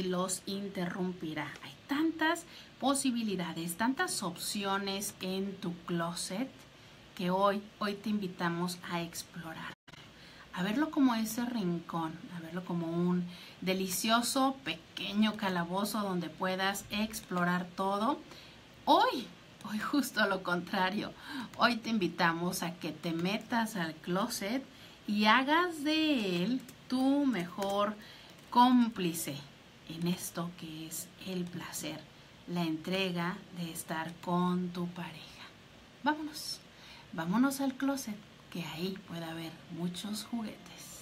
los interrumpirá. Hay tantas posibilidades, tantas opciones en tu closet que hoy, hoy te invitamos a explorar. A verlo como ese rincón, a verlo como un delicioso pequeño calabozo donde puedas explorar todo. Hoy, hoy justo lo contrario, hoy te invitamos a que te metas al closet y hagas de él tu mejor cómplice en esto que es el placer, la entrega de estar con tu pareja. Vámonos, vámonos al closet, que ahí puede haber muchos juguetes.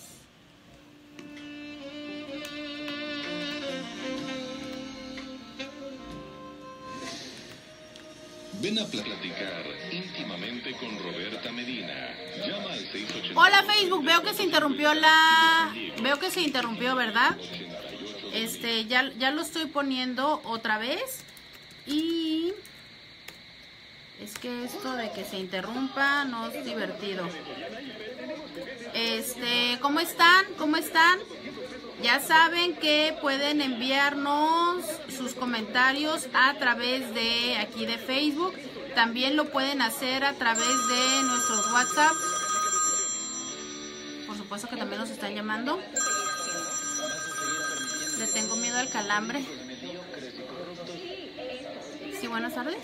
Ven a platicar íntimamente con Roberta Medina. Llama al 680. Hola Facebook, veo que se interrumpió la... Veo que se interrumpió, ¿verdad? Este, ya, ya lo estoy poniendo otra vez. Y... Es que esto de que se interrumpa no es divertido. Este, ¿cómo están? ¿Cómo están? Ya saben que pueden enviarnos sus comentarios a través de aquí de Facebook. También lo pueden hacer a través de nuestros WhatsApp. Por supuesto que también nos están llamando. Al calambre. Sí, buenas tardes.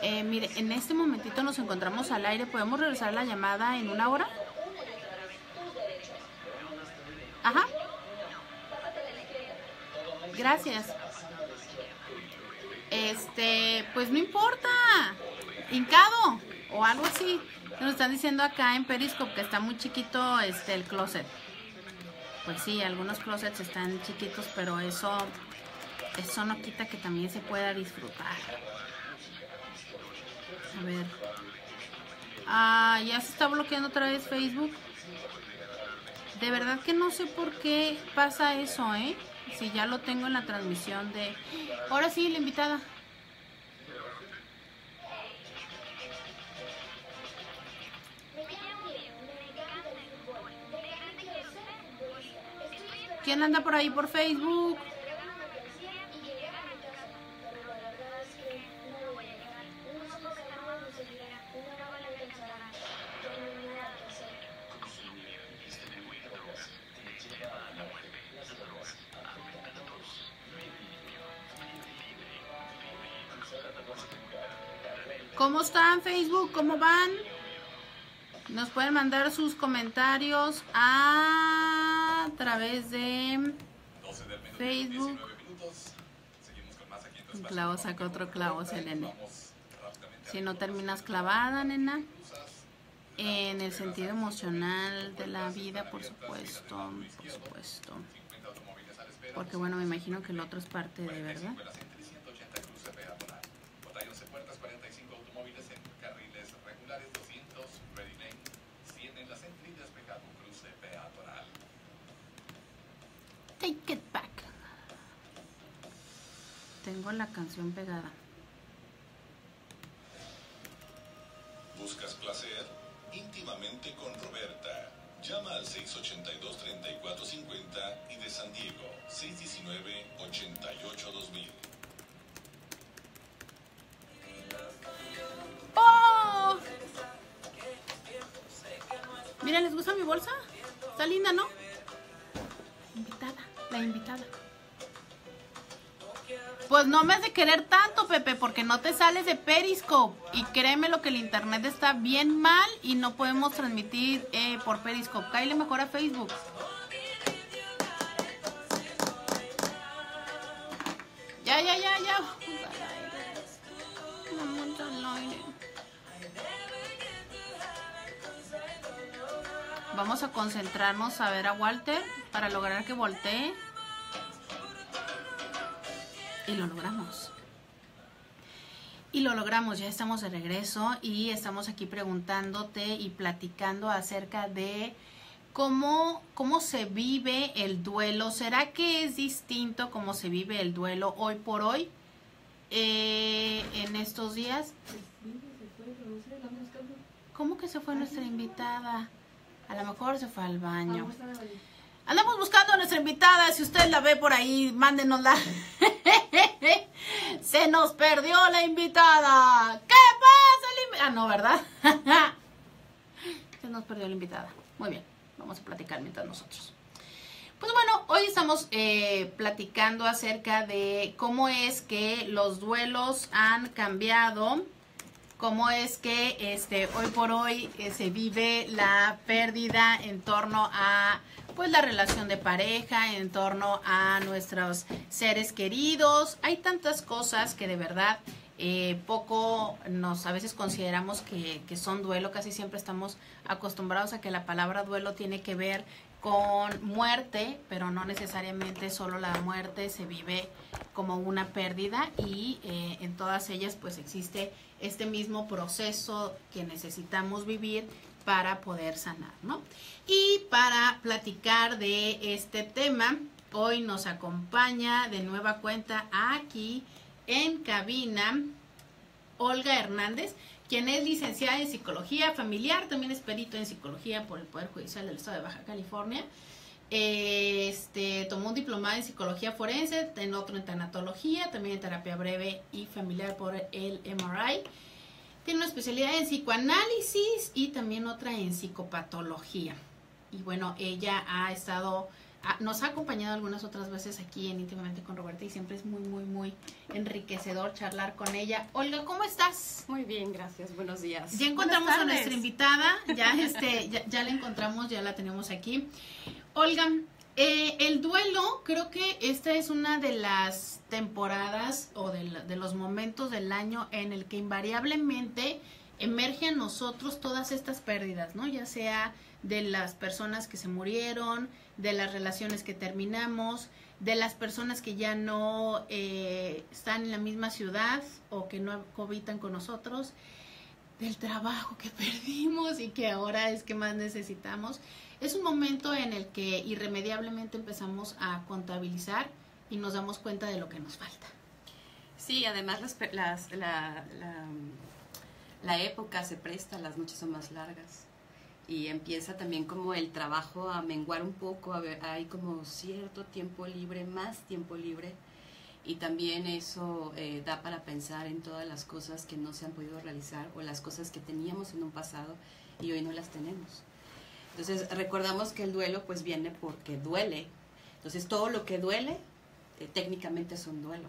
Eh, mire, en este momentito nos encontramos al aire. ¿Podemos regresar la llamada en una hora? Ajá. Gracias. Este, pues no importa. Hincado o algo así. Nos están diciendo acá en Periscope que está muy chiquito este el closet. Pues sí, algunos closets están chiquitos, pero eso eso no quita que también se pueda disfrutar. A ver. Ah, ya se está bloqueando otra vez Facebook. De verdad que no sé por qué pasa eso, ¿eh? Si ya lo tengo en la transmisión de... Ahora sí, la invitada. ¿Quién anda por ahí por Facebook? ¿Cómo están Facebook? ¿Cómo van? Nos pueden mandar sus comentarios a través de Facebook. Un clavo saca otro clavo, Selene. Si no terminas clavada, nena. En el sentido emocional de la vida, por supuesto, por supuesto. Porque bueno, me imagino que el otro es parte de, ¿verdad? Take it back. Tengo la canción pegada. ¿Buscas placer? Íntimamente con Roberta. Llama al 682-3450 y de San Diego, 619-88-2000. ¡Oh! Miren, ¿les gusta mi bolsa? Está linda, ¿no? Invitada, la invitada. Pues no me has de querer tanto, Pepe, porque no te sales de Periscope. Y créeme lo que el internet está bien mal y no podemos transmitir eh, por Periscope. Cállale mejor a Facebook. Ya, ya, ya, ya. Vamos a concentrarnos a ver a Walter para lograr que voltee. Y lo logramos. Y lo logramos, ya estamos de regreso y estamos aquí preguntándote y platicando acerca de cómo, cómo se vive el duelo. ¿Será que es distinto cómo se vive el duelo hoy por hoy eh, en estos días? ¿Cómo que se fue nuestra invitada? A lo mejor se fue al baño. Andamos invitada. Si usted la ve por ahí, mándenosla. Se nos perdió la invitada. ¿Qué pasa? Ah, no, ¿verdad? Se nos perdió la invitada. Muy bien, vamos a platicar mientras nosotros. Pues bueno, hoy estamos eh, platicando acerca de cómo es que los duelos han cambiado, cómo es que este, hoy por hoy eh, se vive la pérdida en torno a pues la relación de pareja, en torno a nuestros seres queridos. Hay tantas cosas que de verdad eh, poco nos a veces consideramos que, son duelo, casi siempre estamos acostumbrados a que la palabra duelo tiene que ver con muerte, pero no necesariamente solo la muerte se vive como una pérdida y eh, en todas ellas pues existe este mismo proceso que necesitamos vivir para poder sanar, ¿no? Y para platicar de este tema, hoy nos acompaña de nueva cuenta aquí en cabina Olga Hernández quien es licenciada en psicología familiar, también es perito en psicología por el Poder Judicial del Estado de Baja California. Este, tomó un diplomado en psicología forense, en otro en tanatología, también en terapia breve y familiar por el MRI. Tiene una especialidad en psicoanálisis y también otra en psicopatología. Y bueno, ella ha estado nos ha acompañado algunas otras veces aquí en Íntimamente con Roberta y siempre es muy, muy, muy enriquecedor charlar con ella. Olga, ¿cómo estás? Muy bien, gracias. Buenos días. Ya encontramos a nuestra invitada, ya, este, ya, la encontramos, ya la tenemos aquí. Olga, eh, el duelo, creo que esta es una de las temporadas o de, los momentos del año en el que invariablemente emerge a nosotros todas estas pérdidas, ¿no? Ya sea de las personas que se murieron, de las relaciones que terminamos, de las personas que ya no eh, están en la misma ciudad o que no cohabitan con nosotros, del trabajo que perdimos y que ahora es que más necesitamos. Es un momento en el que irremediablemente empezamos a contabilizar y nos damos cuenta de lo que nos falta. Sí, además las, la, la época se presta, las noches son más largas y empieza también como el trabajo a menguar un poco, a ver, hay como cierto tiempo libre, más tiempo libre, y también eso eh, da para pensar en todas las cosas que no se han podido realizar o las cosas que teníamos en un pasado y hoy no las tenemos. Entonces recordamos que el duelo pues viene porque duele. Entonces todo lo que duele eh, técnicamente es un duelo.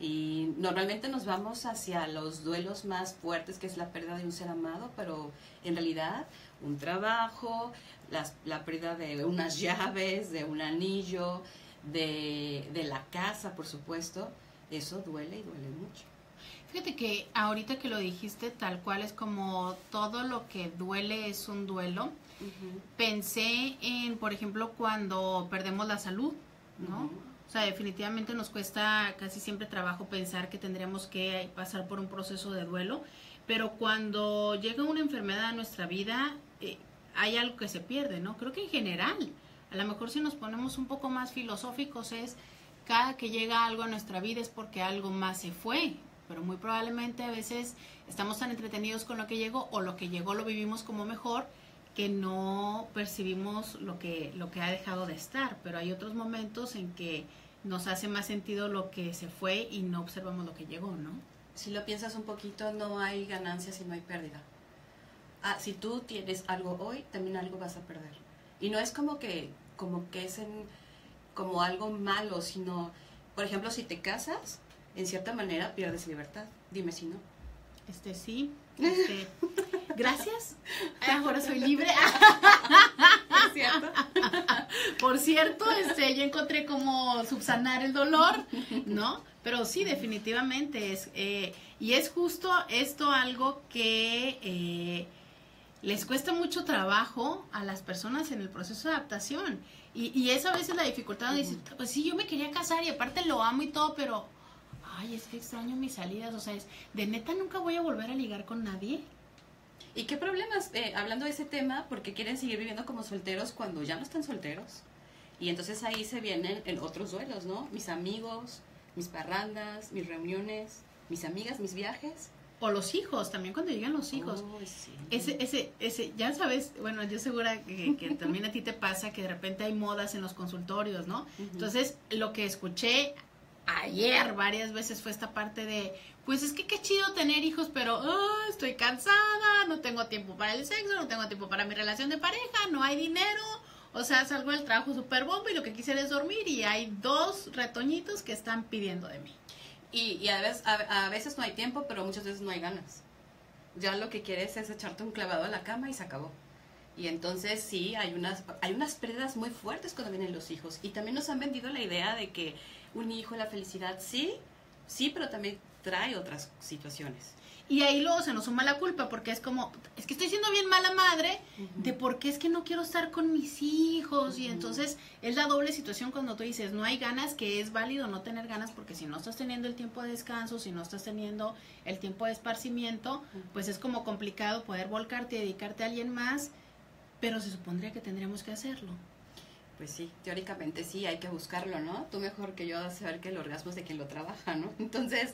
Y normalmente nos vamos hacia los duelos más fuertes, que es la pérdida de un ser amado, pero en realidad un trabajo, la pérdida de unas llaves, de un anillo, de, de la casa, por supuesto, eso duele y duele mucho. Fíjate que ahorita que lo dijiste tal cual es como todo lo que duele es un duelo. Pensé en, por ejemplo, cuando perdemos la salud, ¿no? O sea, definitivamente nos cuesta casi siempre trabajo pensar que tendríamos que pasar por un proceso de duelo, pero cuando llega una enfermedad a nuestra vida, eh, hay algo que se pierde, ¿no? Creo que en general, a lo mejor si nos ponemos un poco más filosóficos es, cada que llega algo a nuestra vida es porque algo más se fue, pero muy probablemente a veces estamos tan entretenidos con lo que llegó o lo que llegó lo vivimos como mejor que no percibimos lo que, lo que ha dejado de estar, pero hay otros momentos en que nos hace más sentido lo que se fue y no observamos lo que llegó, ¿no? Si lo piensas un poquito, no hay ganancia si no hay pérdida. Ah, si tú tienes algo hoy, también algo vas a perder. Y no es como que, como que es en, como algo malo, sino, por ejemplo, si te casas, en cierta manera pierdes libertad. Dime si no. Este sí. Este, gracias. Ahora soy libre. Por cierto. Por cierto, este, yo encontré cómo subsanar el dolor, ¿no? Pero sí, definitivamente es. Eh, y es justo esto algo que eh, les cuesta mucho trabajo a las personas en el proceso de adaptación. Y, y eso a veces la dificultad de decir, pues sí, yo me quería casar y aparte lo amo y todo, pero ay, es que extraño mis salidas, o sea, es de neta nunca voy a volver a ligar con nadie. ¿Y qué problemas, eh, hablando de ese tema, porque quieren seguir viviendo como solteros cuando ya no están solteros? Y entonces ahí se vienen en otros duelos, ¿no? Mis amigos, mis parrandas, mis reuniones, mis amigas, mis viajes. O los hijos, también cuando llegan los hijos. Sí. Ese, ese, ese, ya sabes, bueno, yo segura que, que también a ti te pasa que de repente hay modas en los consultorios, ¿no? Entonces, lo que escuché ayer varias veces fue esta parte de, pues es que qué chido tener hijos, pero ah, estoy cansada, no tengo tiempo para el sexo, no tengo tiempo para mi relación de pareja, no hay dinero, o sea, salgo del trabajo super bombo y lo que quisiera es dormir y hay dos retoñitos que están pidiendo de mí. Y, y a, veces, a, a veces no hay tiempo, pero muchas veces no hay ganas. Ya lo que quieres es echarte un clavado a la cama y se acabó. Y entonces sí, hay unas, hay unas pérdidas muy fuertes cuando vienen los hijos. Y también nos han vendido la idea de que un hijo, la felicidad, sí, sí, pero también trae otras situaciones. Y ahí luego se nos suma la culpa porque es como, es que estoy siendo bien mala madre de por qué es que no quiero estar con mis hijos. Y entonces es la doble situación cuando tú dices, no hay ganas, que es válido no tener ganas porque si no estás teniendo el tiempo de descanso, si no estás teniendo el tiempo de esparcimiento, pues es como complicado poder volcarte y dedicarte a alguien más, pero se supondría que tendríamos que hacerlo. Pues sí, teóricamente sí, hay que buscarlo, ¿no? Tú mejor que yo saber que el orgasmo es de quien lo trabaja, ¿no? Entonces,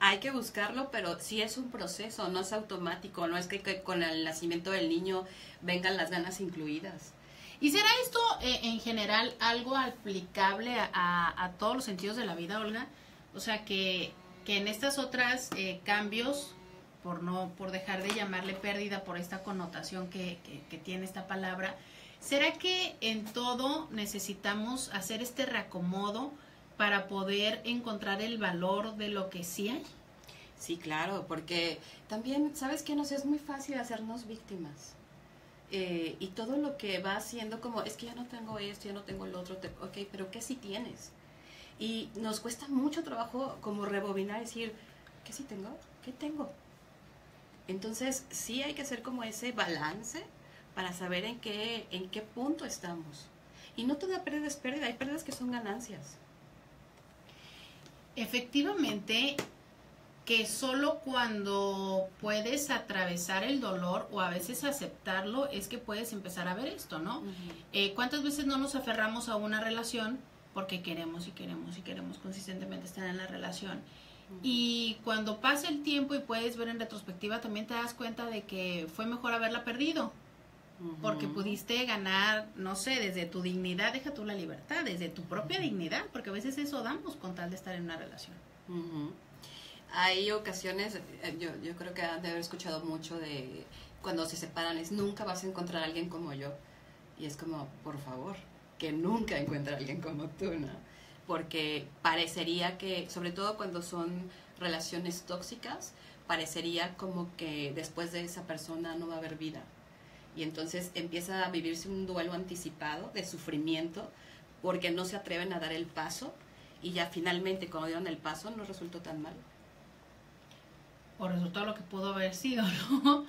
hay que buscarlo, pero sí es un proceso, no es automático, no es que, con el nacimiento del niño vengan las ganas incluidas. ¿Y será esto eh, en general algo aplicable a todos los sentidos de la vida, Olga? O sea, que, que en estas otras eh, cambios, por no por dejar de llamarle pérdida por esta connotación que, que- que tiene esta palabra, ¿será que en todo necesitamos hacer este reacomodo para poder encontrar el valor de lo que sí hay? Sí, claro, porque también, ¿sabes qué? Nos es muy fácil hacernos víctimas. Eh, y todo lo que va haciendo como, es que ya no tengo esto, ya no tengo el otro, te- ok, pero ¿qué sí tienes? Y nos cuesta mucho trabajo como rebobinar decir, ¿qué sí tengo? ¿Qué tengo? Entonces, sí hay que hacer como ese balance para saber en qué, en qué punto estamos. Y no toda pérdida es pérdida, hay pérdidas que son ganancias. Efectivamente, que solo cuando puedes atravesar el dolor o a veces aceptarlo es que puedes empezar a ver esto, ¿no? Eh, ¿Cuántas veces no nos aferramos a una relación porque queremos y queremos y queremos consistentemente estar en la relación? Y cuando pasa el tiempo y puedes ver en retrospectiva, también te das cuenta de que fue mejor haberla perdido, porque pudiste ganar, no sé, desde tu dignidad, deja tú la libertad, desde tu propia dignidad, porque a veces eso damos con tal de estar en una relación. Hay ocasiones, eh, yo, yo creo que han de haber escuchado mucho de cuando se separan, es nunca vas a encontrar a alguien como yo. Y es como, por favor, que nunca encuentre a alguien como tú, ¿no? Porque parecería que, sobre todo cuando son relaciones tóxicas, parecería como que después de esa persona no va a haber vida. Y entonces empieza a vivirse un duelo anticipado de sufrimiento porque no se atreven a dar el paso y ya finalmente cuando dieron el paso no resultó tan mal. o resultó lo que pudo haber sido, ¿no?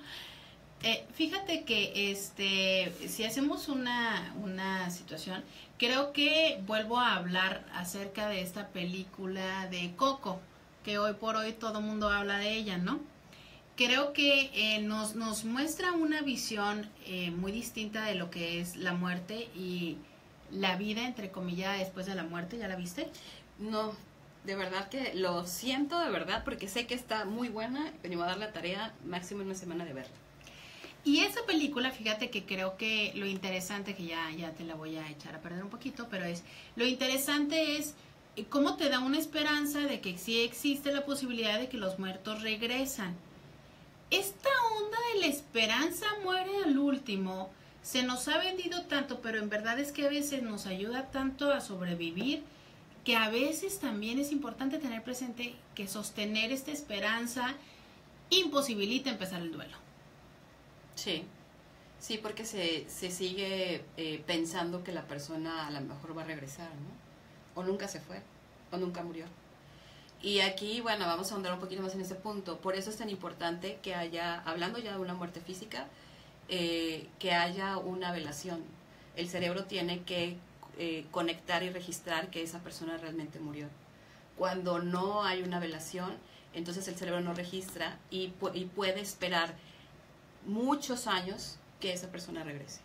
Eh, fíjate que este, si hacemos una, una situación, creo que vuelvo a hablar acerca de esta película de Coco, que hoy por hoy todo mundo habla de ella, ¿no? Creo que eh, nos, nos muestra una visión eh, muy distinta de lo que es la muerte y la vida, entre comillas, después de la muerte. ¿Ya la viste? No, de verdad que lo siento de verdad porque sé que está muy buena, pero me voy a dar la tarea máximo en una semana de verla. Y esa película, fíjate que creo que lo interesante, que ya, ya te la voy a echar a perder un poquito, pero es, lo interesante es eh, cómo te da una esperanza de que sí existe la posibilidad de que los muertos regresan. Esta onda de la esperanza muere al último, se nos ha vendido tanto, pero en verdad es que a veces nos ayuda tanto a sobrevivir que a veces también es importante tener presente que sostener esta esperanza imposibilita empezar el duelo. Sí, sí, porque se, se sigue eh, pensando que la persona a lo mejor va a regresar, ¿no? O nunca se fue, o nunca murió. Y aquí, bueno, vamos a ahondar un poquito más en ese punto. Por eso es tan importante que haya, hablando ya de una muerte física, eh, que haya una velación. El cerebro tiene que eh, conectar y registrar que esa persona realmente murió. Cuando no hay una velación, entonces el cerebro no registra y, pu- y puede esperar muchos años que esa persona regrese.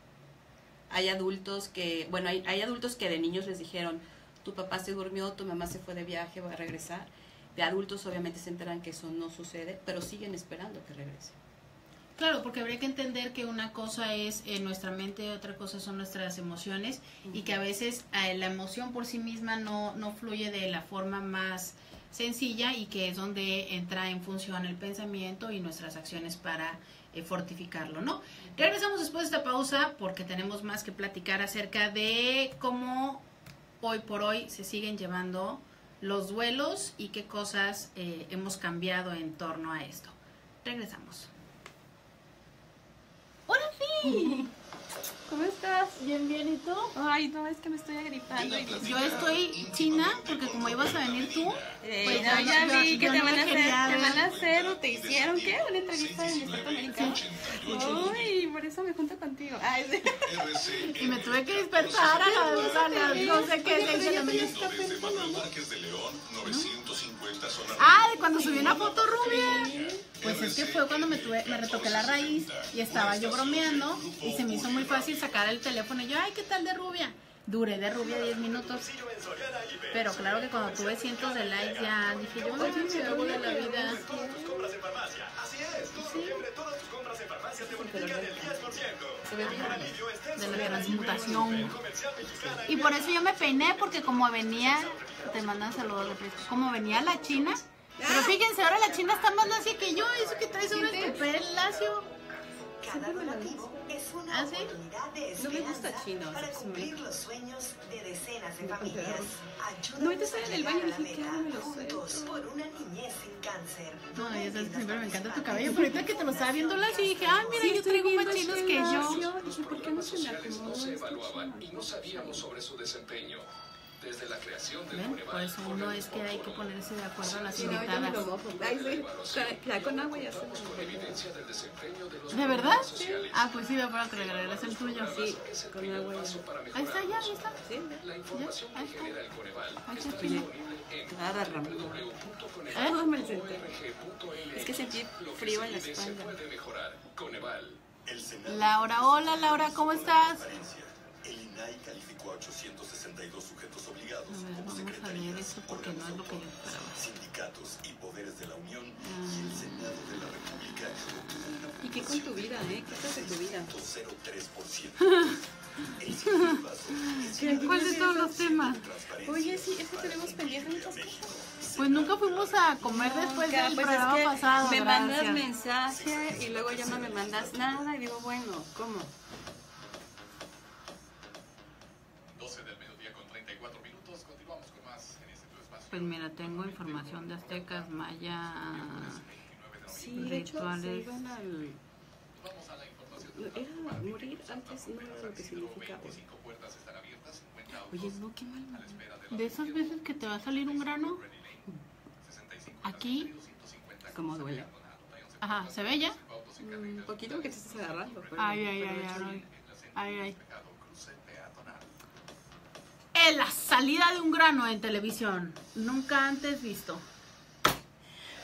Hay adultos que, bueno, hay, hay adultos que de niños les dijeron, tu papá se durmió, tu mamá se fue de viaje, va a regresar. De adultos obviamente se enteran que eso no sucede, pero siguen esperando que regrese. Claro, porque habría que entender que una cosa es en nuestra mente, otra cosa son nuestras emociones y que a veces eh, la emoción por sí misma no, no fluye de la forma más sencilla y que es donde entra en función el pensamiento y nuestras acciones para eh, fortificarlo, ¿no? Regresamos después de esta pausa porque tenemos más que platicar acerca de cómo hoy por hoy se siguen llevando los duelos y qué cosas eh, hemos cambiado en torno a esto. Regresamos. ¡Ahora sí! ¿Cómo estás? Bien, bien, ¿y tú? Ay, no, es que me estoy agripando. Yo estoy china porque como ibas a venir tú, Eh, pues no, ya vi que yo te no van a hacer, te van a hacer o te hicieron, ¿qué? ¿Una entrevista en el Americano? Ay, por eso me junto contigo. Ay, sí. y me tuve que despertar a las, a las no sé qué, seis de la mañana. Márquez de León, 950 zona Ah, de cuando subí una foto rubia. Pues es que fue cuando me tuve, me retoqué la raíz y estaba yo bromeando y se me hizo muy fácil sacar el teléfono y yo, ay, ¿qué tal de rubia? Duré de rubia 10 minutos. Pero claro que cuando tuve cientos de likes ya dije yo, no me de la vida. De la transmutación. Y por eso yo me peiné, porque como venía, te mandan saludos de como venía la china. Pero fíjense, ahora la china está más lacia que yo, eso que traes ahora es papel lacio. Cada donativo es una ¿Ah, sí? oportunidad de No me gusta esperanza chino, para cumplir los sueños de decenas de familias. No, ahorita Ayúdanos estaba en el baño y a la dije. Me juntos por una niñez sin cáncer. No, ya sabes, siempre me encanta tu cabello, pero ahorita que te lo estaba viendo lacio dije, ay, mira, yo traigo más chinos que yo. Dije, ¿por qué no se me sociales no se evaluaban y no sabíamos sobre su desempeño. Desde la creación del ¿Ven? Por eso uno es que hay que ponerse de acuerdo a las lo invitadas. Ya ya de los ¿De verdad? Ah, pues sí, de acuerdo que le agregarás el tuyo. Sí, Es con agua ya. Ahí está, ya, ahí está. Sí, La información ahí que está. genera el Coneval Ahí está. ¿Eh? Me senté. www.org.mx. Es que sentí Lo frío en la espalda. Laura, hola Laura, ¿cómo estás? INAI calificó a 862 sujetos obligados ver, como secretarías, eso porque no es lo que yo órganos autónomos, sindicatos y poderes de la Unión y Ah. el Senado de la República ¿Y qué con tu vida, eh? ¿Qué estás de tu vida? 0.03%. El siguiente paso es ¿Cuál de todos los temas? Oye, sí, es que tenemos pendientes muchas cosas. Pues nunca fuimos a comer después Cara, del pues programa es que pasado. me mandas gracias. mensaje y luego ya no me mandas nada y digo, bueno, ¿cómo? Pues mira, tengo información de aztecas, maya. Sí, de hecho, se Rituales. iban al... Era morir antes, no era lo que significa hoy. Oye, no, qué mal. De esas veces que te va a salir un grano, aquí, ¿Cómo duele? ajá, ¿se ve ya? Un poquito porque te estás agarrando. pero- Ay, ay, ay, hecho ay, ay, ay. La salida de un grano en televisión, nunca antes visto.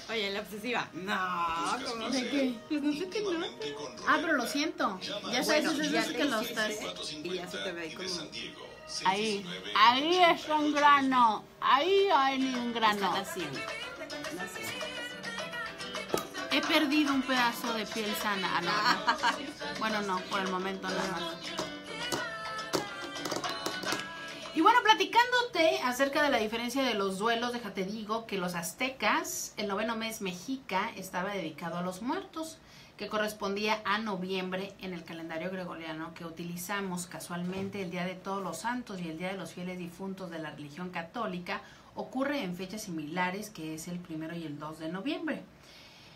Oye, la obsesiva. No, ¿cómo ¿De qué? Pues no sé qué no. Ah, pero lo siento. Ya sabes, Bueno, te que lo estás... y ya se te ve ahí como... Ahí, ahí está un grano. Ahí hay un grano. He perdido un pedazo de piel sana. Ah, no, no. Bueno, no, por el momento nada más. Y bueno, platicándote acerca de la diferencia de los duelos, déjate digo que los aztecas, el noveno mes mexica, estaba dedicado a los muertos, que correspondía a noviembre en el calendario gregoriano que utilizamos casualmente el Día de Todos los Santos y el Día de los Fieles Difuntos de la religión católica, ocurre en fechas similares, que es el primero y el 2 de noviembre.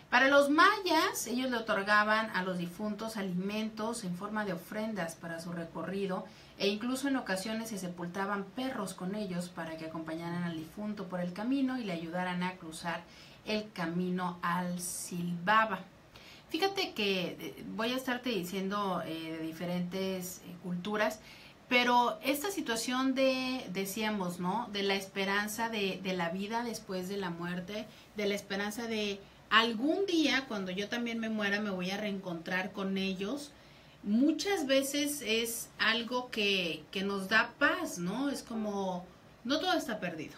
Para los mayas, ellos le otorgaban a los difuntos alimentos en forma de ofrendas para su recorrido e incluso en ocasiones se sepultaban perros con ellos para que acompañaran al difunto por el camino y le ayudaran a cruzar el camino al Silbaba. Fíjate que eh, voy a estarte diciendo eh, de diferentes eh, culturas, pero esta situación de, decíamos, ¿no? De la esperanza de, de la vida después de la muerte, de la esperanza de algún día, cuando yo también me muera, me voy a reencontrar con ellos. Muchas veces es algo que, que nos da paz, ¿no? Es como, no todo está perdido.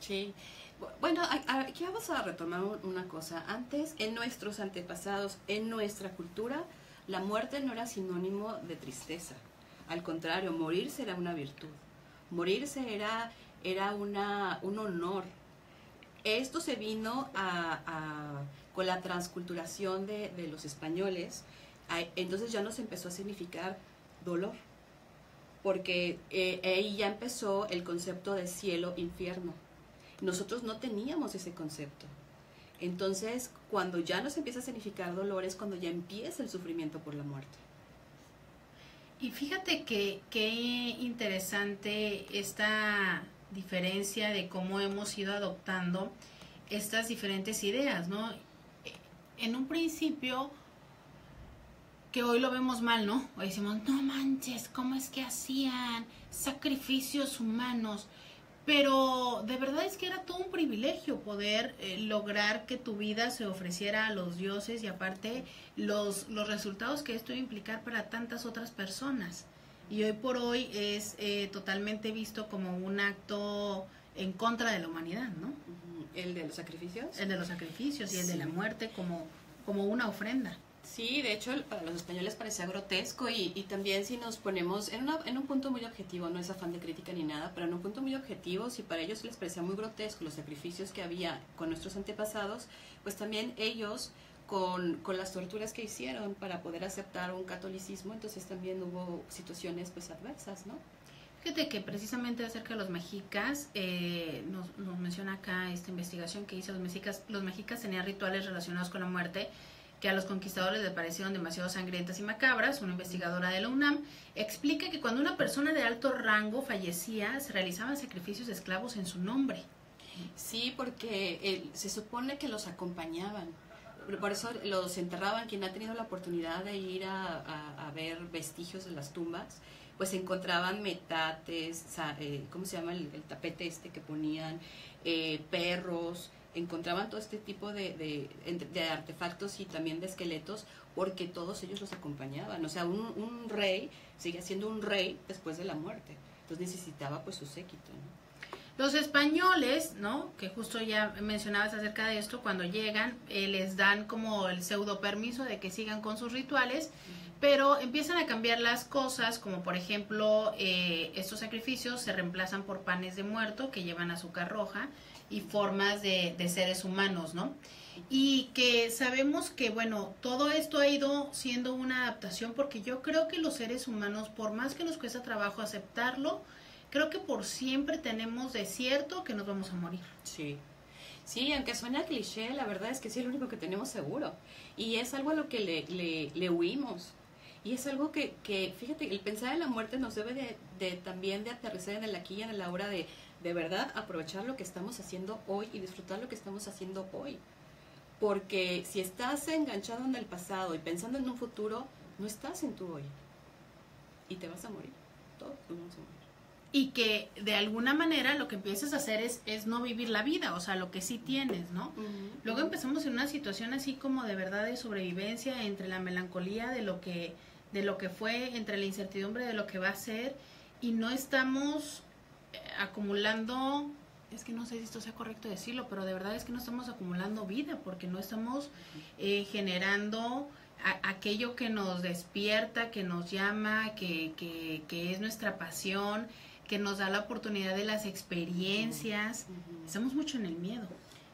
Sí. Bu- Bueno, aquí vamos a retomar un- una cosa. Antes, en nuestros antepasados, en nuestra cultura, la muerte no era sinónimo de tristeza. Al contrario, morirse era una virtud. Morirse era, era una, un honor. Esto se vino a, a- con la transculturación de, de los españoles. Entonces ya nos empezó a significar dolor. Porque eh, ahí ya empezó el concepto de cielo-infierno. Nosotros no teníamos ese concepto. Entonces, cuando ya nos empieza a significar dolor es cuando ya empieza el sufrimiento por la muerte. Y fíjate que qué interesante esta diferencia de cómo hemos ido adoptando estas diferentes ideas, ¿no? En un principio, que hoy lo vemos mal, ¿no? Hoy decimos, no manches, ¿cómo es que hacían sacrificios humanos? Pero de verdad es que era todo un privilegio poder eh, lograr que tu vida se ofreciera a los dioses y aparte los, los resultados que esto iba a implicar para tantas otras personas. Y hoy por hoy es eh, totalmente visto como un acto en contra de la humanidad, ¿no? El de los sacrificios. El de los sacrificios y el de la muerte como, como una ofrenda. Sí, de hecho para los españoles parecía grotesco y, y también si nos ponemos en, una- en un punto muy objetivo, no es afán de crítica ni nada, pero en un punto muy objetivo, si para ellos les parecía muy grotesco los sacrificios que había con nuestros antepasados, pues también ellos con, con las torturas que hicieron para poder aceptar un catolicismo, entonces también hubo situaciones pues adversas, ¿no? Fíjate que precisamente acerca de los mexicas, eh, nos, nos menciona acá esta investigación que hizo los mexicas, los mexicas tenían rituales relacionados con la muerte que a los conquistadores les parecieron demasiado sangrientas y macabras. Una investigadora de la UNAM explica que cuando una persona de alto rango fallecía, se realizaban sacrificios de esclavos en su nombre. Sí, porque eh, se supone que los acompañaban. Por eso los enterraban. Quien ha tenido la oportunidad de ir a, ver vestigios de las tumbas, pues encontraban metates, eh, ¿cómo se llama el, el tapete este que ponían? Eh, perros, encontraban todo este tipo de, de, artefactos y también de esqueletos porque todos ellos los acompañaban. O sea, un, un rey sigue siendo un rey después de la muerte. Entonces necesitaba pues su séquito. ¿no? Los españoles, ¿no? Que justo ya mencionabas acerca de esto, cuando llegan, eh, les dan como el pseudo permiso de que sigan con sus rituales, pero empiezan a cambiar las cosas, como por ejemplo, eh, estos sacrificios se reemplazan por panes de muerto que llevan azúcar roja y formas de, seres humanos, ¿no? Y que sabemos que, bueno, todo esto ha ido siendo una adaptación porque yo creo que los seres humanos, por más que nos cuesta trabajo aceptarlo, creo que por siempre tenemos de cierto que nos vamos a morir. Sí. Sí, aunque suena cliché, la verdad es que sí es lo único que tenemos seguro. Y es algo a lo que le, le, le huimos. Y es algo que, que, fíjate, el pensar en la muerte nos debe de, también de aterrizar en el aquí y en la hora de, de verdad, aprovechar lo que estamos haciendo hoy y disfrutar lo que estamos haciendo hoy. Porque si estás enganchado en el pasado y pensando en un futuro, no estás en tu hoy. Y te vas a morir. Todos vamos a morir. Y que de alguna manera lo que empiezas a hacer es, es no vivir la vida, o sea, lo que sí tienes, ¿no? Luego empezamos en una situación así como de verdad de sobrevivencia entre la melancolía de lo que de lo que fue, entre la incertidumbre de lo que va a ser y no estamos acumulando, es que no sé si esto sea correcto decirlo, pero de verdad es que no estamos acumulando vida porque no estamos eh, generando a- aquello que nos despierta, que nos llama, que, que, que es nuestra pasión, que nos da la oportunidad de las experiencias. Estamos mucho en el miedo.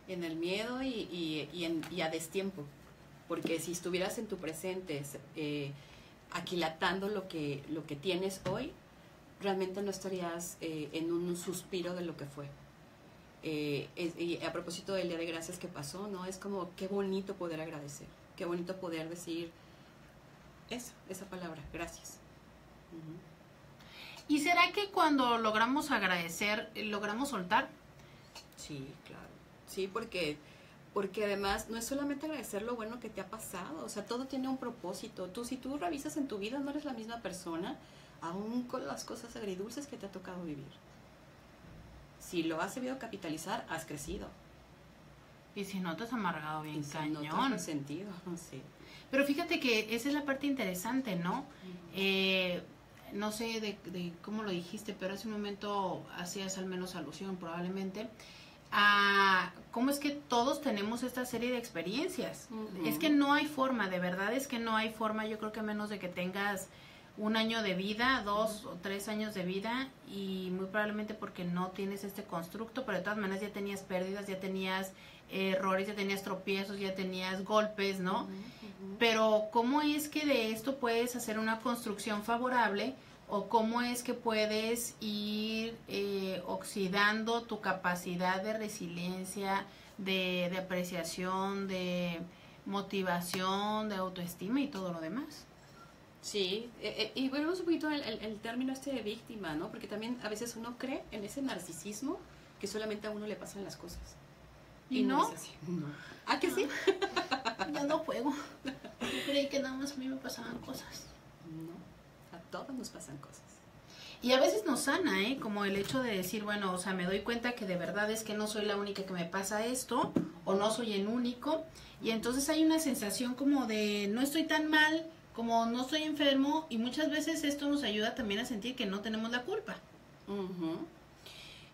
en el miedo y, y, y en- y a destiempo. Porque si estuvieras en tu presente eh, aquilatando lo que, lo que tienes hoy, realmente no estarías eh, en un suspiro de lo que fue. Eh, es- y a propósito del Día de Gracias que pasó, ¿no? Es como qué bonito poder agradecer, qué bonito poder decir eso, esa palabra, gracias. ¿Y será que cuando logramos agradecer, logramos soltar? Sí, claro. Sí, porque, porque además no es solamente agradecer lo bueno que te ha pasado, o sea, todo tiene un propósito. Tú, si tú revisas en tu vida, no eres la misma persona, aún con las cosas agridulces que te ha tocado vivir. Si lo has sabido capitalizar, has crecido. Y si no te has amargado bien Y si no te has cañón. resentido, sí. Pero fíjate que esa es la parte interesante, ¿no? Eh, no sé de, de cómo lo dijiste, pero hace un momento hacías al menos alusión probablemente a cómo es que todos tenemos esta serie de experiencias. Es que no hay forma, de verdad es que no hay forma, yo creo que a menos de que tengas un año de vida, dos o tres años de vida y muy probablemente porque no tienes este constructo, pero de todas maneras ya tenías pérdidas, ya tenías errores, ya tenías tropiezos, ya tenías golpes, ¿no? Pero ¿cómo es que de esto puedes hacer una construcción favorable o cómo es que puedes ir eh, oxidando tu capacidad de resiliencia, de, de apreciación, de motivación, de autoestima y todo lo demás? Sí, eh, eh, y volvemos un poquito al, al- al término este de víctima, ¿no? Porque también a veces uno cree en ese narcisismo que solamente a uno le pasan las cosas. ¿Y no? es así. No. ¿Ah, que sí? Ya no juego. Yo creí que nada más a mí me pasaban cosas. No, a todos nos pasan cosas. Y a veces nos sana, ¿eh? Como el hecho de decir, bueno, o sea, me doy cuenta que de verdad es que no soy la única que me pasa esto, o no soy el único. Y entonces hay una sensación como de no estoy tan mal, como no estoy enfermo, y muchas veces esto nos ayuda también a sentir que no tenemos la culpa.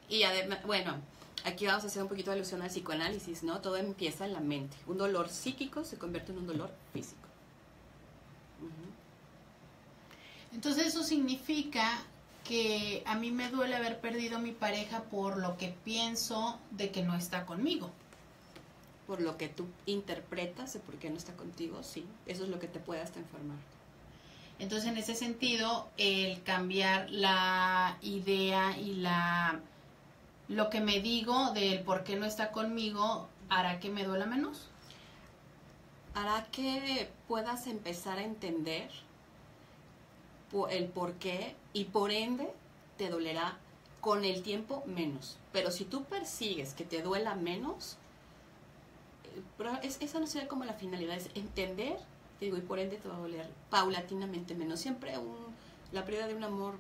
Y además, bueno, aquí vamos a hacer un poquito de alusión al psicoanálisis, ¿no? Todo empieza en la mente. Un dolor psíquico se convierte en un dolor físico. Entonces eso significa que a mí me duele haber perdido a mi pareja por lo que pienso de que no está conmigo. Por lo que tú interpretas de por qué no está contigo, sí. Eso es lo que te puede hasta enfermar. Entonces, en ese sentido, el cambiar la idea y la lo que me digo del por qué no está conmigo hará que me duela menos. hará que puedas empezar a entender el por qué y por ende te dolerá con el tiempo menos. Pero si tú persigues que te duela menos, pero es, esa no sería como la finalidad, es entender, te digo, y por ende te va a doler paulatinamente menos. Siempre un, la pérdida de un amor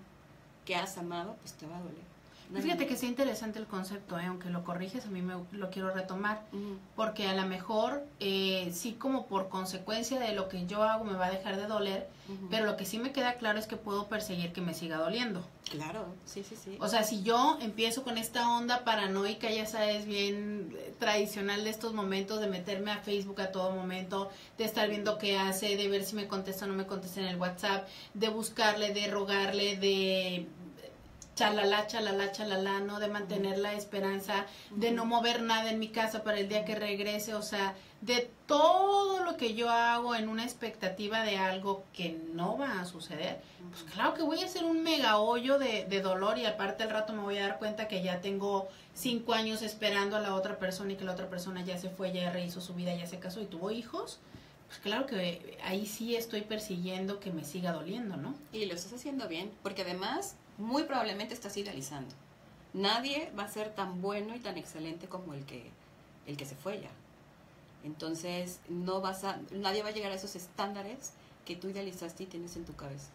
que has amado, pues te va a doler. Fíjate que está interesante el concepto, ¿eh? aunque lo corriges, a mí me, lo quiero retomar, porque a lo mejor eh, sí como por consecuencia de lo que yo hago me va a dejar de doler, pero lo que sí me queda claro es que puedo perseguir que me siga doliendo. Claro, sí, sí, sí. O sea, si yo empiezo con esta onda paranoica, ya sabes, bien eh, tradicional de estos momentos, de meterme a Facebook a todo momento, de estar viendo qué hace, de ver si me contesta o no me contesta en el WhatsApp, de buscarle, de rogarle, de chalala, chalala, chalala, ¿no? De mantener la esperanza, de no mover nada en mi casa para el día que regrese, o sea, de todo lo que yo hago en una expectativa de algo que no va a suceder, pues claro que voy a hacer un mega hoyo de, de dolor y aparte al rato me voy a dar cuenta que ya tengo cinco años esperando a la otra persona y que la otra persona ya se fue, ya rehizo su vida, ya se casó y tuvo hijos. Pues claro que ahí sí estoy persiguiendo que me siga doliendo, ¿no? Y lo estás haciendo bien, porque además muy probablemente estás idealizando. Nadie va a ser tan bueno y tan excelente como el que el que se fue ya. Entonces, no vas a nadie va a llegar a esos estándares que tú idealizaste y tienes en tu cabeza.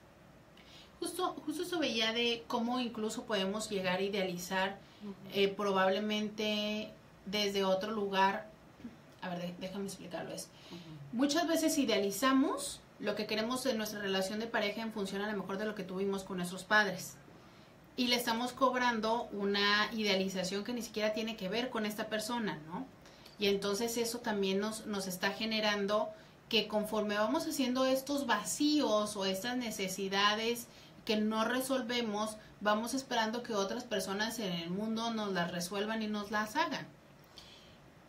Justo, justo eso veía de cómo incluso podemos llegar a idealizar eh, probablemente desde otro lugar. A ver, de- déjame explicarlo. Es, muchas veces idealizamos lo que queremos de nuestra relación de pareja en función a lo mejor de lo que tuvimos con nuestros padres. Y le estamos cobrando una idealización que ni siquiera tiene que ver con esta persona, ¿no? Y entonces eso también nos, nos está generando que conforme vamos haciendo estos vacíos o estas necesidades que no resolvemos, vamos esperando que otras personas en el mundo nos las resuelvan y nos las hagan.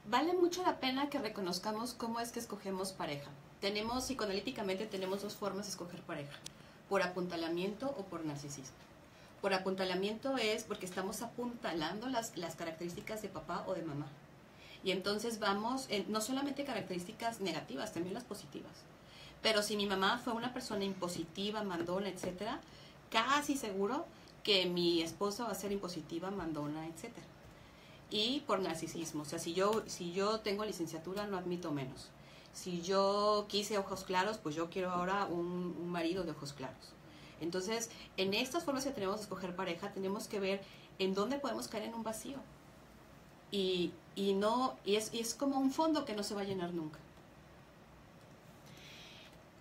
Vale mucho la pena que reconozcamos cómo es que escogemos pareja. Tenemos, psicoanalíticamente, tenemos dos formas de escoger pareja. Por apuntalamiento o por narcisismo. Por apuntalamiento es porque estamos apuntalando las, las características de papá o de mamá. Y entonces vamos, en, no solamente características negativas, también las positivas. Pero si mi mamá fue una persona impositiva, mandona, etcétera, casi seguro que mi esposa va a ser impositiva, mandona, etcétera y por narcisismo. O sea, si yo, si yo tengo licenciatura, no admito menos. Si yo quise ojos claros, pues yo quiero ahora un, un marido de ojos claros. Entonces, en estas formas que tenemos de escoger pareja, tenemos que ver en dónde podemos caer en un vacío. Y, y no, y es, y es como un fondo que no se va a llenar nunca.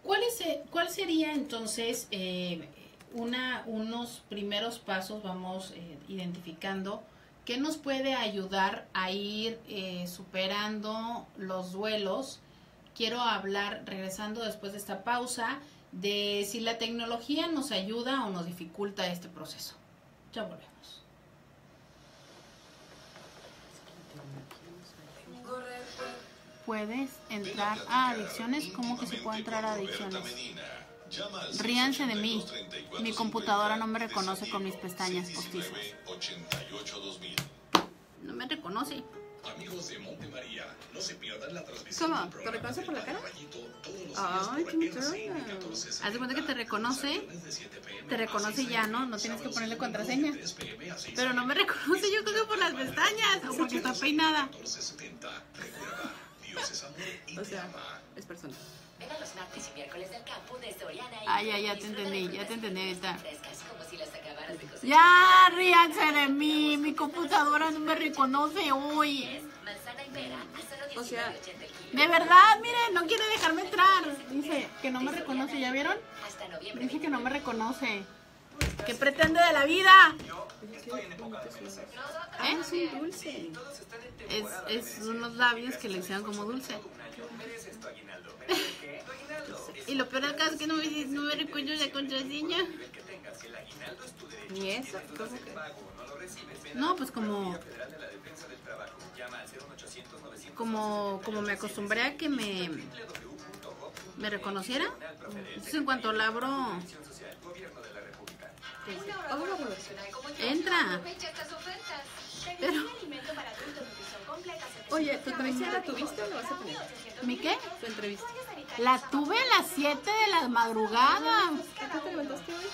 ¿Cuál, es, eh, cuál sería entonces eh, una, unos primeros pasos, vamos eh, identificando ¿Qué nos puede ayudar a ir superando los duelos? Quiero hablar, regresando después de esta pausa, de si la tecnología nos ayuda o nos dificulta este proceso. Ya volvemos. Puedes entrar a adicciones. ¿Cómo que se puede entrar a adicciones? Ríanse de mí. Mi computadora no me reconoce con mis pestañas postizas. No me reconoce. Amigos de Monte María, no se pierdan la transmisión ¿Cómo? ¿Te reconoce por la cara? Ay, qué RCN mierda. 1460. Haz de cuenta que te reconoce. Viernes de 7 p.m. Te reconoce ya, ¿no? No tienes que ponerle contraseña. 3 p.m. a 6 Pero no me reconoce, yo creo que por las pestañas o porque está peinada. 1470. Recuerda, Dios es amor y O sea, es personal. Ven a los martes y miércoles del campo de Soriana y Ah, ya, ya te entendí, ya te entendí ahorita. Ya, ríanse de mí. Mi computadora no me reconoce hoy. O sea, 19.80 el kilo. De verdad, miren, no quiere dejarme entrar. Dice que no me reconoce, ¿ya vieron? Dice que no me reconoce. ¿Qué pretende de la vida? ¿Eh? Es un dulce. Es, es unos labios que le hicieron como dulce. Y lo peor acá es que no me, no me recuerdo la contraseña. ¿Y eso? ¿Cómo que? No, pues como... Como, como me acostumbré a que me, me reconociera. Entonces en cuanto la abro. Entra. Pero, Oye, ¿tu entrevista la tuviste o la vas a tener? ¿mi qué? Tu entrevista. La tuve a las 7 de la madrugada. ¿Qué te levantaste hoy?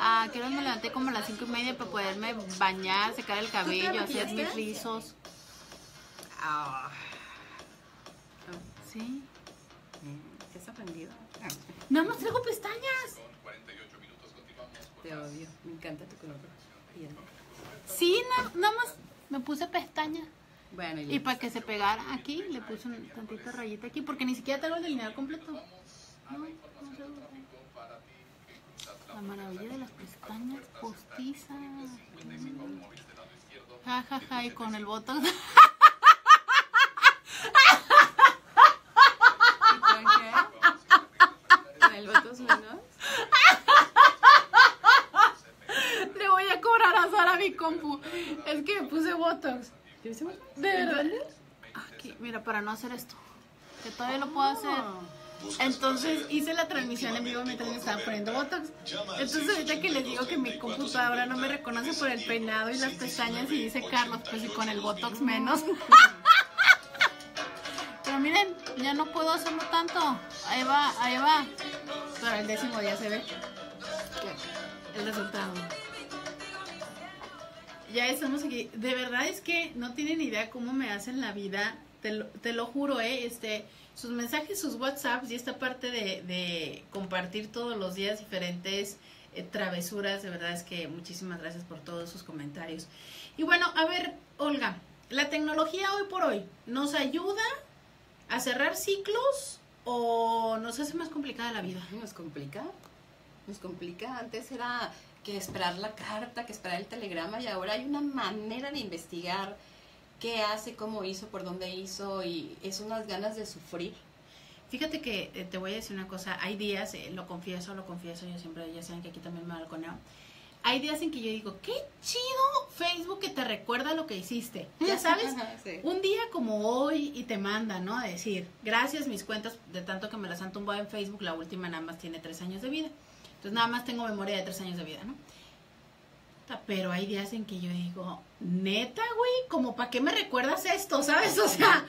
Ah, creo que me levanté como a las cinco y media para poderme bañar, secar el cabello, hacer mis rizos. Ah. Sí. ¿Te has aprendido? Nada más traigo pestañas. Te odio. Me encanta tu color. Piel. Sí, na- nada más me puse pestañas. Bueno, Y para que se pegara aquí, le puse un tantito rayita aquí, porque ni siquiera tengo el delineador completo. No, no. La maravilla de las pestañas postizas. Ja, ja, ja, y con el botón. ¿Y con qué? ¿Con el votos menos? Le voy a cobrar a Sara mi compu. Es que me puse botox. De verdad. Aquí, mira, para no hacer esto. Que todavía lo puedo hacer. Entonces hice la transmisión en vivo mientras me estaba poniendo botox. Entonces ahorita que les digo que mi computadora no me reconoce por el peinado y las pestañas y dice Carlos, pues y con el botox menos. Pero miren, ya no puedo hacerlo tanto. Ahí va, ahí va. Pero el décimo día se ve el resultado. Ya estamos aquí. De verdad es que no tienen idea cómo me hacen la vida. Te lo, te lo juro, ¿eh? Este, sus mensajes, sus WhatsApps y esta parte de, compartir todos los días diferentes eh, travesuras. De verdad es que muchísimas gracias por todos sus comentarios. Y bueno, a ver, Olga, la tecnología hoy por hoy nos ayuda a cerrar ciclos o nos hace más complicada la vida. Nos complica. Nos complica. Antes era que esperar la carta, que esperar el telegrama y ahora hay una manera de investigar qué hace, cómo hizo, por dónde hizo y es unas ganas de sufrir. Fíjate que eh, te voy a decir una cosa, hay días, eh, lo confieso, lo confieso, yo siempre, ya saben que aquí también me balconeo. Hay días en que yo digo, qué chido Facebook que te recuerda lo que hiciste. Ya sabes, Sí. un día como hoy y te manda, ¿no? A decir, gracias mis cuentas, de tanto que me las han tumbado en Facebook, la última nada más tiene tres años de vida. Entonces nada más tengo memoria de tres años de vida, ¿no? Pero hay días en que yo digo, neta, güey, como para qué me recuerdas esto, ¿sabes? O sea,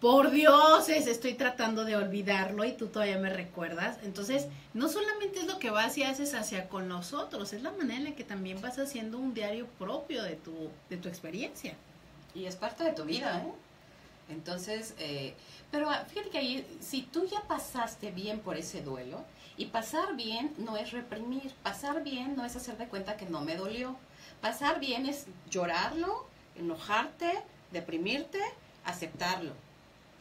por Dios, es- estoy tratando de olvidarlo y tú todavía me recuerdas. Entonces, no solamente es lo que vas y haces hacia con nosotros, es la manera en la que también vas haciendo un diario propio de tu, de tu experiencia. Y es parte de tu vida, ¿eh? Entonces, eh, pero fíjate que ahí, si tú ya pasaste bien por ese duelo, y pasar bien no es reprimir, pasar bien no es hacer de cuenta que no me dolió, pasar bien es llorarlo, enojarte, deprimirte, aceptarlo.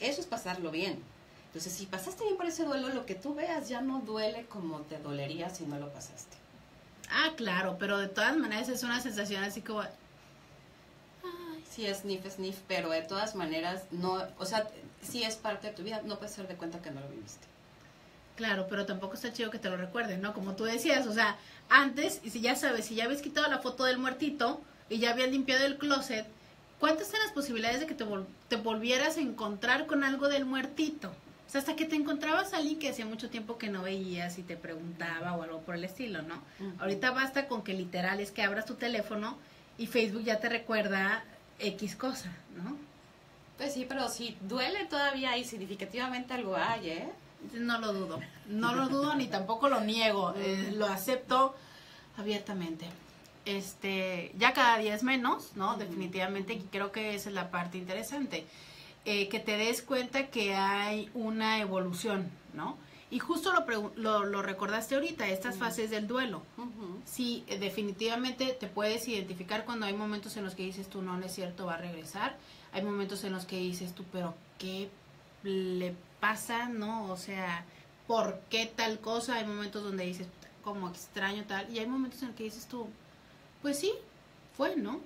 Eso es pasarlo bien. Entonces, si pasaste bien por ese duelo, lo que tú veas ya no duele como te dolería si no lo pasaste. Ah, claro, pero de todas maneras es una sensación así como... Sí es sniff, sniff, pero de todas maneras, no, o sea, sí es parte de tu vida, no puedes ser de cuenta que no lo viviste. Claro, pero tampoco está chido que te lo recuerden, ¿no? Como tú decías, o sea, antes, y si ya sabes, si ya habías quitado la foto del muertito y ya habías limpiado el closet, ¿cuántas eran las posibilidades de que te, vol- te volvieras a encontrar con algo del muertito? O sea, hasta que te encontrabas a alguien que hacía mucho tiempo que no veías y te preguntaba o algo por el estilo, ¿no? Ahorita basta con que literal es que abras tu teléfono y Facebook ya te recuerda X cosa, ¿no? Pues sí, pero si duele todavía y significativamente algo hay, ¿eh? No lo dudo, no lo dudo ni tampoco lo niego, eh, lo acepto abiertamente. Este, ya cada día es menos, ¿no? Definitivamente, y creo que esa es la parte interesante. Eh, que te des cuenta que hay una evolución, ¿no? Y justo lo, lo, lo recordaste ahorita, estas fases del duelo. Sí, eh, definitivamente te puedes identificar cuando hay momentos en los que dices tú, no, no es cierto, va a regresar. Hay momentos en los que dices tú, pero ¿qué le pasa? ¿No? O sea, ¿por qué tal cosa? Hay momentos donde dices, como extraño tal. Y hay momentos en los que dices tú, pues sí, fue, ¿no?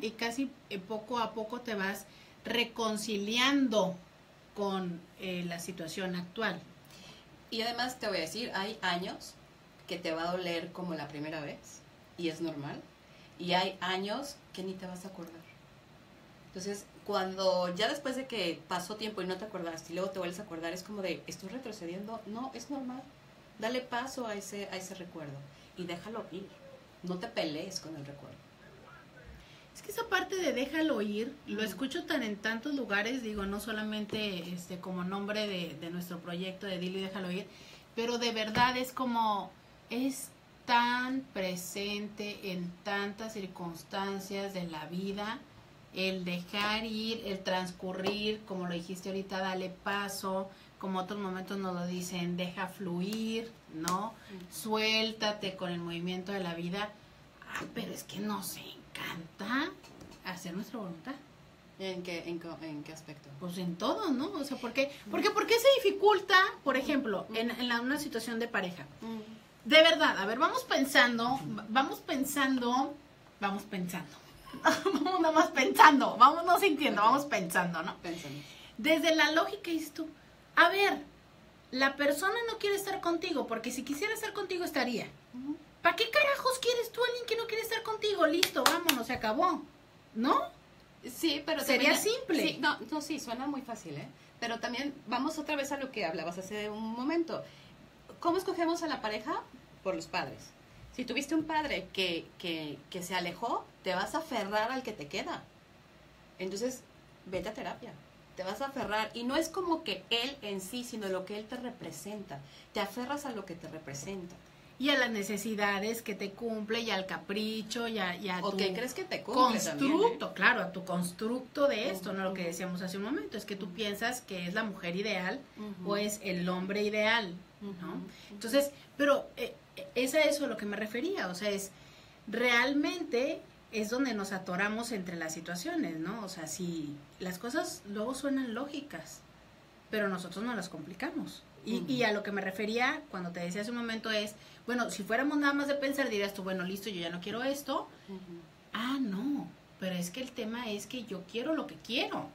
Y casi eh, poco a poco te vas reconciliando con eh, la situación actual. Y además te voy a decir, hay años que te va a doler como la primera vez, y es normal, y hay años que ni te vas a acordar. Entonces, cuando ya después de que pasó tiempo y no te acordaste, y luego te vuelves a acordar, es como de, estoy retrocediendo, no, es normal. Dale paso a ese, a ese recuerdo y déjalo ir. No te pelees con el recuerdo. Es que esa parte de déjalo ir, lo escucho tan en tantos lugares, digo, no solamente este como nombre de, de nuestro proyecto de Dilo y déjalo ir, pero de verdad es como, es tan presente en tantas circunstancias de la vida, el dejar ir, el transcurrir, como lo dijiste ahorita, dale paso, como otros momentos nos lo dicen, deja fluir, ¿no? Suéltate con el movimiento de la vida. Ah, pero es que nos encanta hacer nuestra voluntad. ¿En qué, en, en qué aspecto? Pues en todo, ¿no? O sea, ¿por qué, porque, ¿por qué se dificulta, por ejemplo, en, en la- una situación de pareja? De verdad, a ver, vamos pensando, va- vamos pensando, vamos pensando. vamos nada más pensando, vamos no sintiendo, vamos pensando, ¿no? Pensando. Desde la lógica dices tú, a ver, la persona no quiere estar contigo, porque si quisiera estar contigo estaría. ¿Para qué carajos quieres tú a alguien que no quiere estar contigo? Listo, vámonos, se acabó. ¿No? Sí, pero Sería también- simple. Sí, no, no, sí, suena muy fácil, ¿eh? Pero también vamos otra vez a lo que hablabas hace un momento. ¿Cómo escogemos a la pareja? Por los padres. Si tuviste un padre que, que, que se alejó, te vas a aferrar al que te queda. Entonces, vete a terapia. Te vas a aferrar. Y no es como que él en sí, sino lo que él te representa. Te aferras a lo que te representa. Y a las necesidades que te cumple, y al capricho, y a, y a ¿O tu qué crees que te cumple también, ¿eh? constructo, claro, a tu constructo de esto, ¿no? Lo que decíamos hace un momento, es que tú piensas que es la mujer ideal o es el hombre ideal, ¿no? Ujú. Entonces, pero eh, es a eso a lo que me refería, o sea, es realmente es donde nos atoramos entre las situaciones, ¿no? O sea, si las cosas luego suenan lógicas, pero nosotros no las complicamos. Y, a lo que me refería cuando te decía hace un momento es, bueno, si fuéramos nada más de pensar, dirías tú, bueno, listo, yo ya no quiero esto. Ah, no, pero es que el tema es que yo quiero lo que quiero.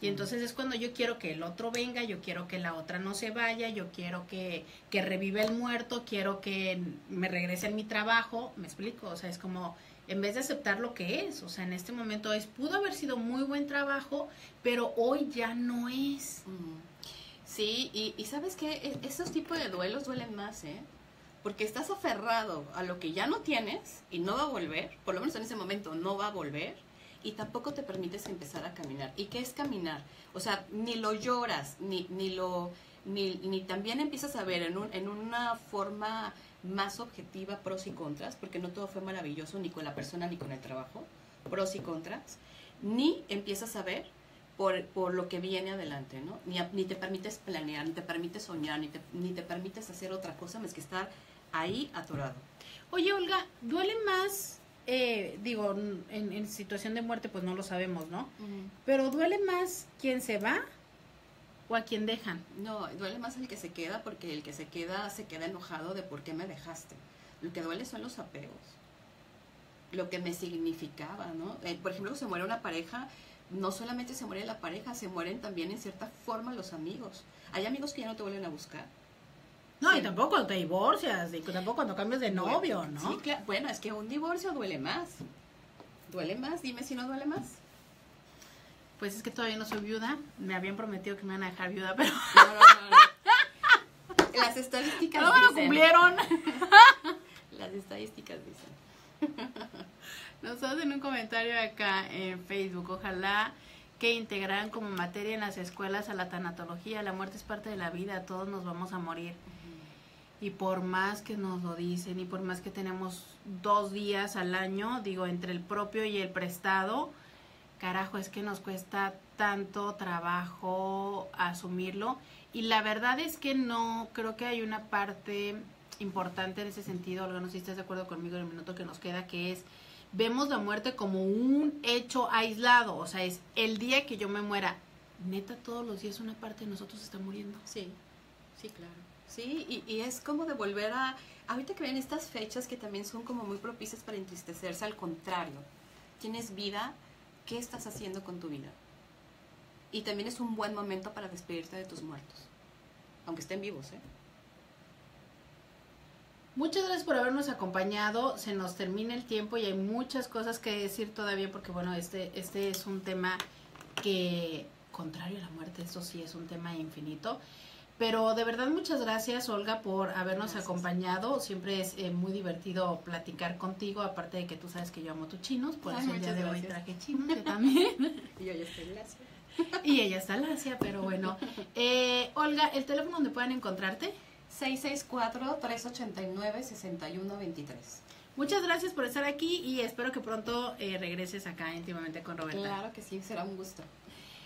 Y entonces es cuando yo quiero que el otro venga, yo quiero que la otra no se vaya, yo quiero que, que revive el muerto, quiero que me regrese en mi trabajo, me explico, o sea, es como en vez de aceptar lo que es, o sea, en este momento es, pudo haber sido muy buen trabajo, pero hoy ya no es. Sí, y, y sabes que esos tipos de duelos duelen más, ¿eh? Porque estás aferrado a lo que ya no tienes y no va a volver, por lo menos en ese momento no va a volver, y tampoco te permites empezar a caminar. ¿Y qué es caminar? O sea, ni lo lloras, ni, ni lo, ni, ni también empiezas a ver en, un, en una forma más objetiva pros y contras, porque no todo fue maravilloso ni con la persona ni con el trabajo, pros y contras, ni empiezas a ver por, por lo que viene adelante, ¿no? Ni, ni te permites planear, ni te permites soñar, ni te, ni te permites hacer otra cosa más que estar ahí atorado. Oye, Olga, ¿duele más, eh, digo, en, en situación de muerte pues no lo sabemos, ¿no? Pero duele más quien se va o a quien dejan. No, duele más el que se queda porque el que se queda se queda enojado de por qué me dejaste. Lo que duele son los apegos. lo que me significaba, ¿no? Eh, por ejemplo, se muere una pareja, no solamente se muere la pareja, se mueren también en cierta forma los amigos. Hay amigos que ya no te vuelven a buscar. No, Sí. y tampoco cuando te divorcias, y tampoco cuando cambias de novio, Bueno, ¿no? Sí, claro. Bueno, es que un divorcio duele más. Duele más, dime si no duele más. Pues es que todavía no soy viuda. Me habían prometido que me iban a dejar viuda, pero No, no, no, no. Las estadísticas no me lo dicen. cumplieron. Las estadísticas dicen. Nos hacen un comentario acá en Facebook. Ojalá que integraran como materia en las escuelas a la tanatología. La muerte es parte de la vida, todos nos vamos a morir. Y por más que nos lo dicen y por más que tenemos dos días al año, digo, entre el propio y el prestado, carajo, es que nos cuesta tanto trabajo asumirlo. Y la verdad es que no, creo que hay una parte importante en ese sentido, Olga, no sé si estás de acuerdo conmigo en el minuto que nos queda, que es, vemos la muerte como un hecho aislado, o sea, es el día que yo me muera, neta todos los días una parte de nosotros está muriendo. Sí, sí, claro. Sí, y, y es como de volver a... Ahorita que ven estas fechas que también son como muy propicias para entristecerse, al contrario, tienes vida, ¿qué estás haciendo con tu vida? Y también es un buen momento para despedirte de tus muertos, aunque estén vivos, ¿eh? Muchas gracias por habernos acompañado. Se nos termina el tiempo y hay muchas cosas que decir todavía porque bueno, este este es un tema que contrario a la muerte, eso sí es un tema infinito. Pero de verdad muchas gracias Olga por habernos Gracias. acompañado. Siempre es eh, muy divertido platicar contigo, aparte de que tú sabes que yo amo tus chinos, por Ay, eso el día de hoy traje chinos, yo también. Y yo ya estoy en Lacia. y ella está en Asia, pero bueno. Eh, Olga, ¿el teléfono donde puedan encontrarte? 664-389-6123. Muchas gracias por estar aquí y espero que pronto eh, regreses acá íntimamente con Roberta. Claro que sí, será un gusto.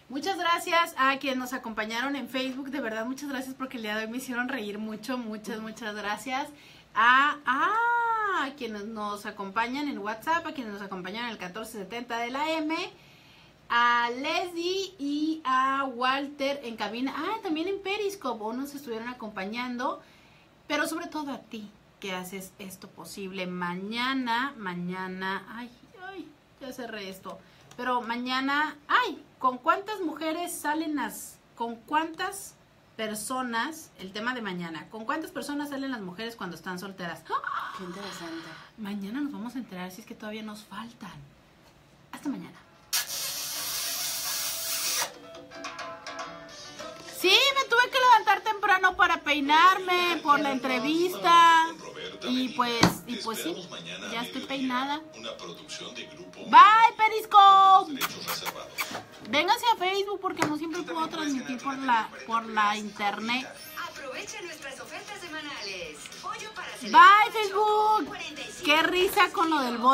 Muchas gracias a quienes nos acompañaron en Facebook. De verdad, muchas gracias porque el día de hoy me hicieron reír mucho. Muchas, muchas gracias. A, quienes nos acompañan en WhatsApp, a quienes nos acompañan en el 1470 de la M, a Leslie y a Walter en cabina. Ah, también en Periscope. O nos estuvieron acompañando. Pero sobre todo a ti que haces esto posible. Mañana, mañana. Ay, ay, ya cerré esto. Pero mañana, ay, ¿con cuántas mujeres salen las, con cuántas personas, el tema de mañana, con cuántas personas salen las mujeres cuando están solteras? Qué interesante. Mañana nos vamos a enterar si es que todavía nos faltan. Hasta mañana. Sí, me tuve que levantar temprano para peinarme por la entrevista. Y pues, y pues sí, ya estoy peinada. Bye, Periscope. Vénganse a Facebook porque no siempre puedo transmitir por la por la internet. Aprovecha nuestras ofertas semanales. Pollo para Bye, Facebook. Qué risa con lo del bot.